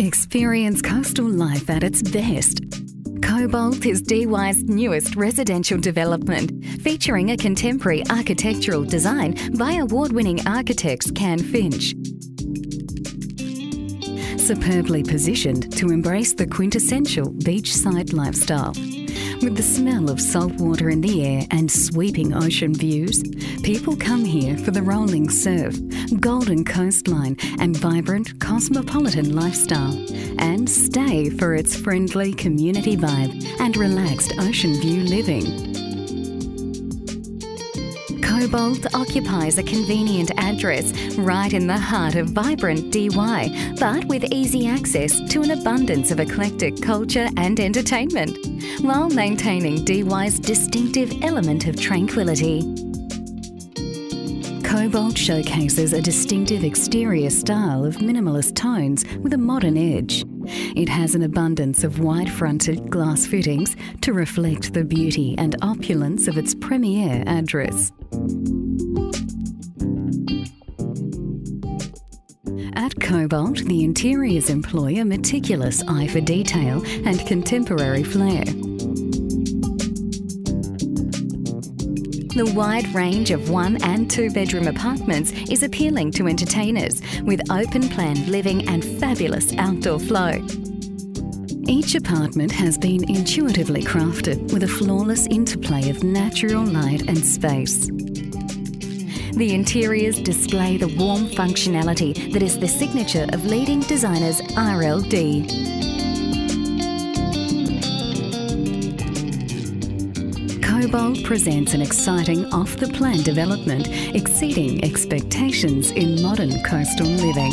Experience coastal life at its best. Cobalt is Dee Why's newest residential development, featuring a contemporary architectural design by award winning architects Kann Finch. Superbly positioned to embrace the quintessential beachside lifestyle. With the smell of salt water in the air and sweeping ocean views, people come here for the rolling surf, golden coastline, and vibrant cosmopolitan lifestyle, and stay for its friendly community vibe and relaxed ocean view living. Cobalt occupies a convenient address right in the heart of vibrant Dee Why, but with easy access to an abundance of eclectic culture and entertainment, while maintaining Dee Why's distinctive element of tranquility. Cobalt showcases a distinctive exterior style of minimalist tones with a modern edge. It has an abundance of wide fronted glass fittings to reflect the beauty and opulence of its premier address. At Cobalt, the interiors employ a meticulous eye for detail and contemporary flair. The wide range of one and two bedroom apartments is appealing to entertainers with open plan living and fabulous outdoor flow. Each apartment has been intuitively crafted with a flawless interplay of natural light and space. The interiors display the warm functionality that is the signature of leading designers RLD. Cobalt presents an exciting off the plan development exceeding expectations in modern coastal living.